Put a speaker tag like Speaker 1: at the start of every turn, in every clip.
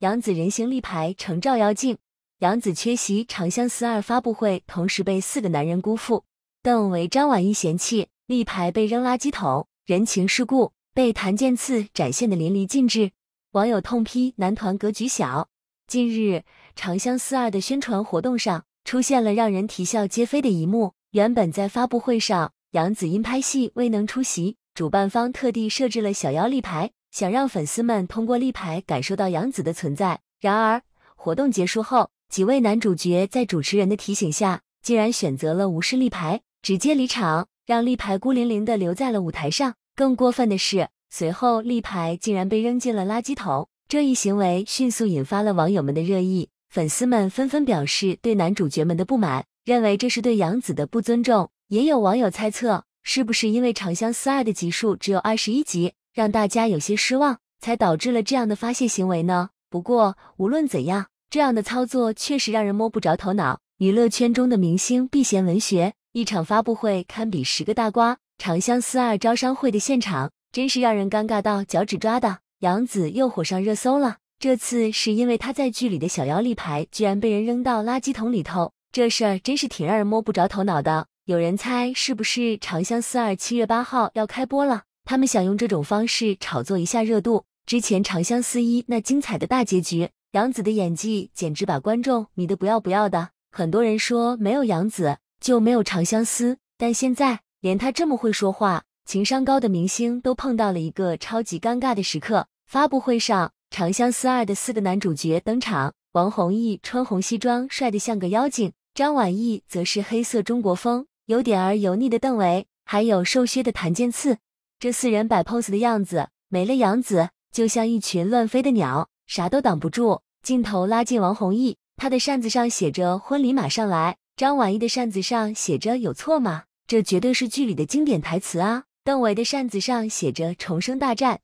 Speaker 1: 杨紫人形立牌成照妖镜，杨紫缺席《长相思二》发布会，同时被四个男人辜负。邓为张晚意嫌弃立牌被扔垃圾桶，人情世故被谭健次展现的淋漓尽致。网友痛批男团格局小。近日，《长相思二》的宣传活动上出现了让人啼笑皆非的一幕。原本在发布会上，杨紫因拍戏未能出席，主办方特地设置了小妖立牌，想让粉丝们通过立牌感受到杨紫的存在。然而，活动结束后，几位男主角在主持人的提醒下，竟然选择了无视立牌，直接离场，让立牌孤零零的留在了舞台上。更过分的是，随后立牌竟然被扔进了垃圾桶。这一行为迅速引发了网友们的热议，粉丝们纷纷表示对男主角们的不满，认为这是对杨紫的不尊重。也有网友猜测，是不是因为《长相思二》的集数只有二十一集，让大家有些失望，才导致了这样的发泄行为呢？不过无论怎样，这样的操作确实让人摸不着头脑。娱乐圈中的明星避嫌文学，一场发布会堪比十个大瓜。《长相思二》招商会的现场，真是让人尴尬到脚趾抓的。杨紫又火上热搜了，这次是因为她在剧里的小妖立牌居然被人扔到垃圾桶里头，这事儿真是挺让人摸不着头脑的。有人猜是不是《长相思二》七月八号要开播了，他们想用这种方式炒作一下热度。之前《长相思一》那精彩的大结局，杨紫的演技简直把观众迷得不要不要的。很多人说没有杨紫就没有《长相思》，但现在连她这么会说话。情商高的明星都碰到了一个超级尴尬的时刻。发布会上，《长相思二》的四个男主角登场，王弘毅穿红西装，帅得像个妖精；张晚意则是黑色中国风，有点儿油腻的邓为，还有瘦削的谭健次。这四人摆 pose 的样子，没了杨紫，就像一群乱飞的鸟，啥都挡不住。镜头拉近王弘毅，他的扇子上写着“婚礼马上来”，张晚意的扇子上写着“有错吗？”这绝对是剧里的经典台词啊！邓为的扇子上写着“重生大战，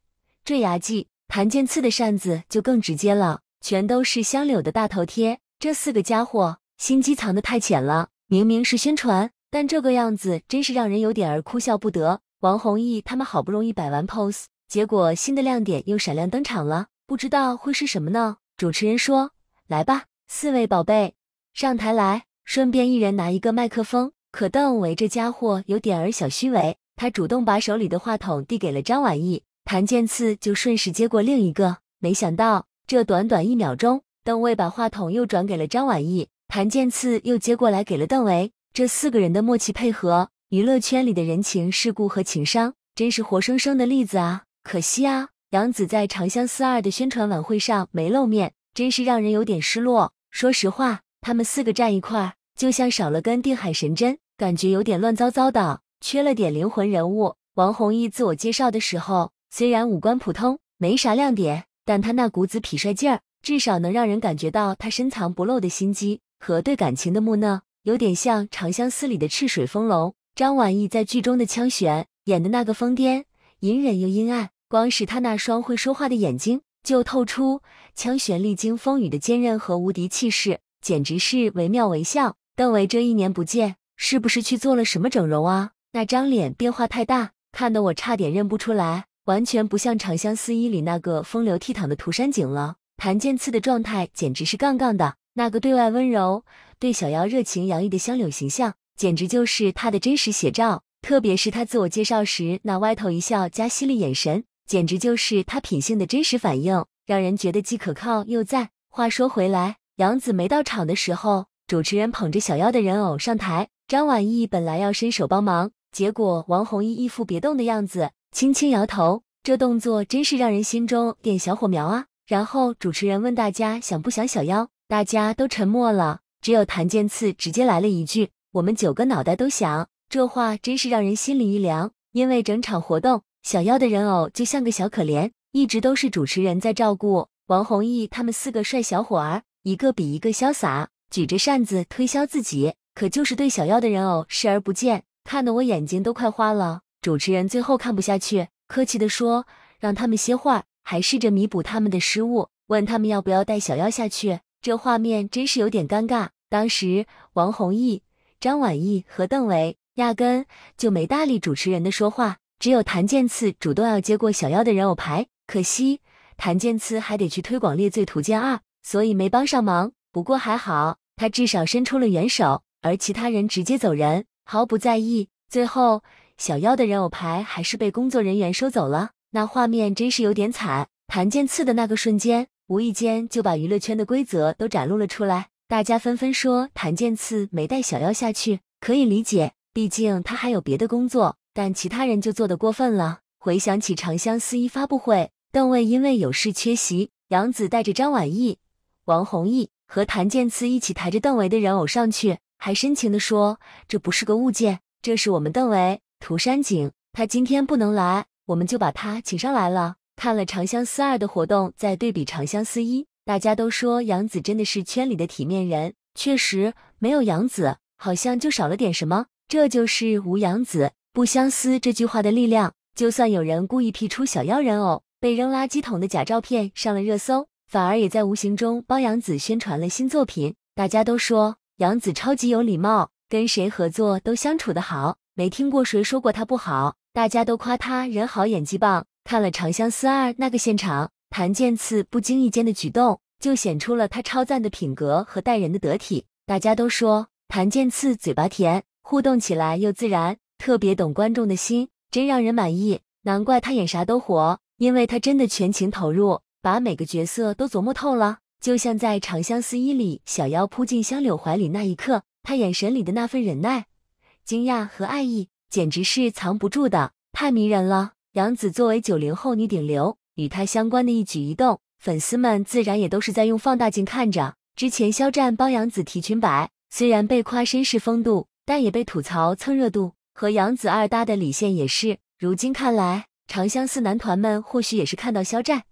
Speaker 1: 坠崖记”，谭健次的扇子就更直接了，全都是香柳的大头贴。这四个家伙心机藏得太浅了，明明是宣传，但这个样子真是让人有点儿哭笑不得。王弘毅他们好不容易摆完 pose，结果新的亮点又闪亮登场了，不知道会是什么呢？主持人说：“来吧，四位宝贝，上台来，顺便一人拿一个麦克风。”可邓为这家伙有点儿小虚伪。他主动把手里的话筒递给了张晚意，谭健次就顺势接过另一个。没想到这短短一秒钟，邓为把话筒又转给了张晚意，谭健次又接过来给了邓为。这四个人的默契配合，娱乐圈里的人情世故和情商，真是活生生的例子啊！可惜啊，杨紫在《长相思二》的宣传晚会上没露面，真是让人有点失落。说实话，他们四个站一块儿，就像少了根定海神针，感觉有点乱糟糟的。缺了点灵魂人物。王弘毅自我介绍的时候，虽然五官普通，没啥亮点，但他那股子痞帅劲儿，至少能让人感觉到他深藏不露的心机和对感情的木讷，有点像《长相思》里的赤水风龙。张晚意在剧中的枪玄演的那个疯癫、隐忍又阴暗，光是他那双会说话的眼睛，就透出枪玄历经风雨的坚韧和无敌气势，简直是惟妙惟肖。邓为这一年不见，是不是去做了什么整容啊？那张脸变化太大，看得我差点认不出来，完全不像《长相思一》里那个风流倜傥的涂山璟了。谭健次的状态简直是杠杠的，那个对外温柔、对小妖热情洋溢的香柳形象，简直就是他的真实写照。特别是他自我介绍时那歪头一笑加犀利眼神，简直就是他品性的真实反应，让人觉得既可靠又赞。话说回来，杨紫没到场的时候，主持人捧着小妖的人偶上台，张晚意本来要伸手帮忙。结果王弘毅一副别动的样子，轻轻摇头，这动作真是让人心中点小火苗啊！然后主持人问大家想不想小妖，大家都沉默了，只有谭健次直接来了一句：“我们九个脑袋都想。”这话真是让人心里一凉，因为整场活动小妖的人偶就像个小可怜，一直都是主持人在照顾。王弘毅他们四个帅小伙儿，一个比一个潇洒，举着扇子推销自己，可就是对小妖的人偶视而不见。看得我眼睛都快花了。主持人最后看不下去，客气地说：“让他们歇会儿，还试着弥补他们的失误，问他们要不要带小妖下去。”这画面真是有点尴尬。当时王弘毅、张晚意和邓为压根就没搭理主持人的说话，只有谭健次主动要接过小妖的人偶牌。可惜谭健次还得去推广《猎罪图鉴二》，所以没帮上忙。不过还好，他至少伸出了援手，而其他人直接走人，毫不在意。最后，小妖的人偶牌还是被工作人员收走了，那画面真是有点惨。谭健次的那个瞬间，无意间就把娱乐圈的规则都展露了出来。大家纷纷说谭健次没带小妖下去，可以理解，毕竟他还有别的工作。但其他人就做得过分了。回想起长相思一发布会，邓为因为有事缺席，杨紫带着张晚意、王弘毅和谭健次一起抬着邓为的人偶上去，还深情地说：“这不是个物件，这是我们邓为涂山璟，他今天不能来，我们就把他请上来了。”看了长相思二的活动，再对比长相思一。大家都说杨子真的是圈里的体面人，确实没有杨子，好像就少了点什么。这就是无杨子不相思这句话的力量。就算有人故意 P 出小妖人偶被扔垃圾桶的假照片上了热搜，反而也在无形中帮杨子宣传了新作品。大家都说杨子超级有礼貌，跟谁合作都相处得好，没听过谁说过他不好。大家都夸他人好演技棒。看了《长相思二》那个现场。谭健次不经意间的举动，就显出了他超赞的品格和待人的得体。大家都说谭健次嘴巴甜，互动起来又自然，特别懂观众的心，真让人满意。难怪他演啥都火，因为他真的全情投入，把每个角色都琢磨透了。就像在《长相思一》里，小妖扑进香柳怀里那一刻，他眼神里的那份忍耐、惊讶和爱意，简直是藏不住的，太迷人了。杨紫作为九零后女顶流。与她相关的一举一动，粉丝们自然也都是在用放大镜看着。之前肖战帮杨紫提裙摆，虽然被夸绅士风度，但也被吐槽蹭热度。和杨紫二搭的李现也是。如今看来，长相思男团们或许也是看到肖战、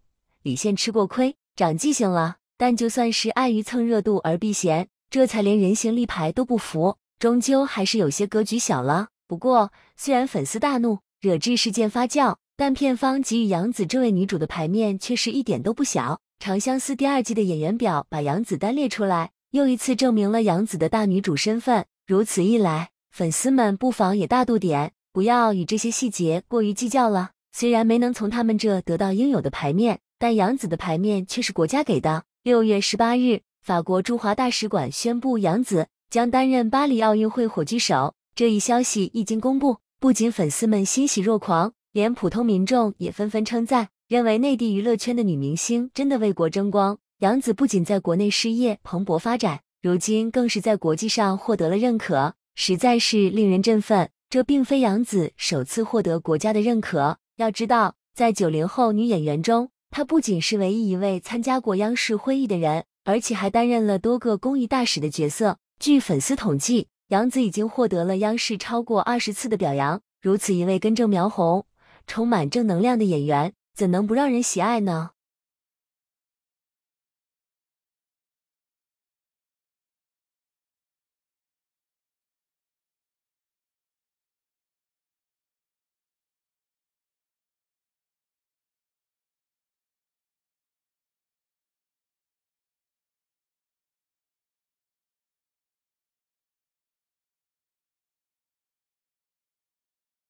Speaker 1: 李现吃过亏，长记性了。但就算是碍于蹭热度而避嫌，这才连人形立牌都不服，终究还是有些格局小了。不过，虽然粉丝大怒，惹致事件发酵。但片方给予杨紫这位女主的牌面却是一点都不小。《长相思》第二季的演员表把杨紫单列出来，又一次证明了杨紫的大女主身份。如此一来，粉丝们不妨也大度点，不要与这些细节过于计较了。虽然没能从他们这得到应有的牌面，但杨紫的牌面却是国家给的。六月十八日，法国驻华大使馆宣布杨紫将担任巴黎奥运会火炬手。这一消息一经公布，不仅粉丝们欣喜若狂。连普通民众也纷纷称赞，认为内地娱乐圈的女明星真的为国争光。杨紫不仅在国内事业蓬勃发展，如今更是在国际上获得了认可，实在是令人振奋。这并非杨紫首次获得国家的认可，要知道，在九零后女演员中，她不仅是唯一一位参加过央视会议的人，而且还担任了多个公益大使的角色。据粉丝统计，杨紫已经获得了央视超过二十次的表扬。如此一位根正苗红。充满正能量的演员，怎能不让人喜爱呢？